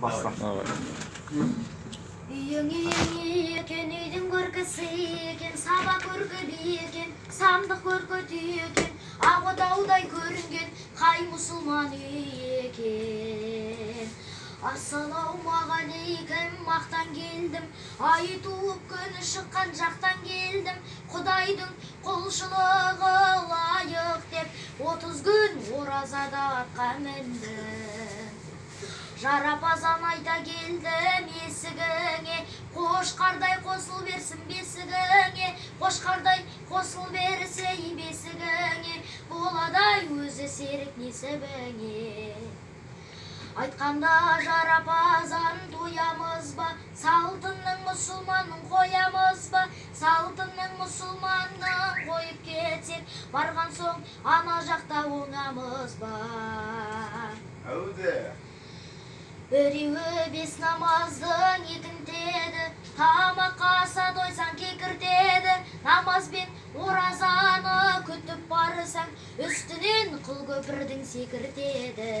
баста үйің үйің екен үйдің көркісі екен саба көркілі екен самдық көркөтü екен ақ отаудай көрінген қай мұсылман үй екен? Ассалаумағалейкум мақтан келдім ай туып күні шыққан жақтан келдім. Құдайдың құлшылығы лайық деп отыз күн оразада атқа міндім жарапазан айта келдім есігіңе. Қошқардай қосыл берсін бесігіңе. Қошқардай қосыл берсе бесігіңе. Боладай өзі серік несібіңе. Айтқанда жарапазан тоямыз ба? Салтынның мұсылманның қоямыз ба? Салтынның мұсылманның қойып кетсек барған соң ана жақта оңамыз ба? Біреуі бес намаздың екінтеді тамаққа аса тойсаң кекіртеді намазбен оразаны күтіп барсаң үстінен қыл көпірдің секіртеді.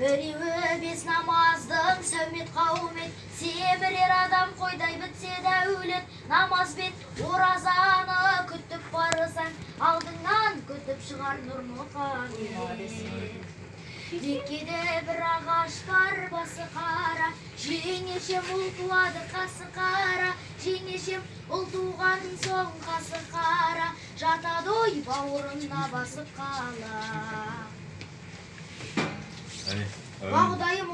Біреуі бес намаздың сәумет қаумет семірер адам қойдай бітсе дәулет намазбен оразаны күтіп барсаң алдыңнан күтіп шығар нұр мұқамет. Меккеде бір ағаш бар басы қара. Жеңешем ұл туады қасы қара. Жеңешем ұл туған соң қасы қара. Жатады ой бауырына басып қала. Құдайым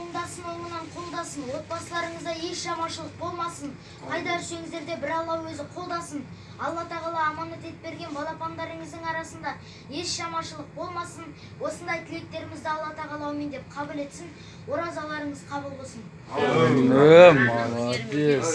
оңынан қолдасын отбасыларыңызда еш жаманшылық болмасын. Қайда жүрсеңіздер де бір алла өзі қолдасын. Алла тағала аманат етіп берген балапандарыңыздың арасында еш жаманшылық болмасын. Осындай тілектерімізді алла тағала аумин деп қабыл етсін. Оразаларыңыз қабыл болсын. Молодец.